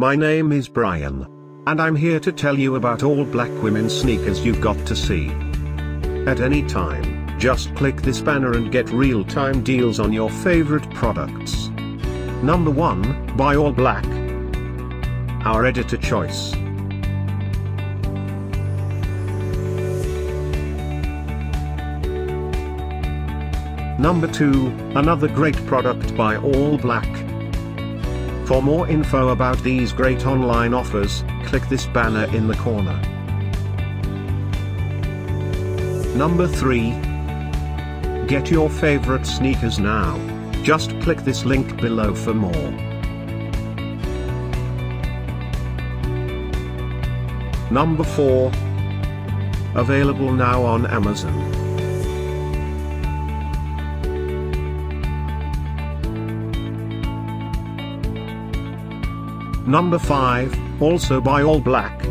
My name is Brian. And I'm here to tell you about all black women sneakers you've got to see. At any time, just click this banner and get real-time deals on your favorite products. Number 1, By All Black. Our editor choice. Number 2, another great product by All Black. For more info about these great online offers, click this banner in the corner. Number 3. Get your favorite sneakers now. Just click this link below for more. Number 4. Available now on Amazon. Number 5, also by All Black.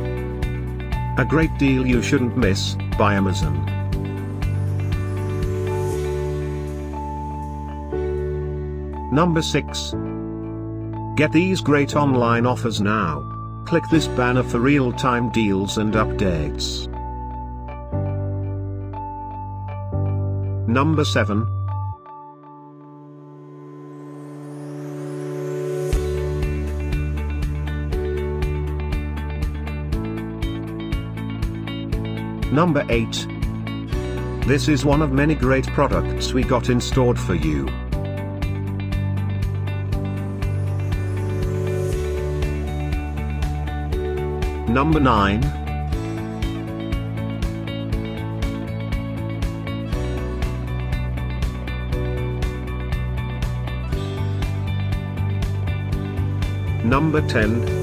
A great deal you shouldn't miss, by Amazon. Number 6. Get these great online offers now. Click this banner for real-time deals and updates. Number 7. Number 8. This is one of many great products we got installed for you. Number 9. Number 10.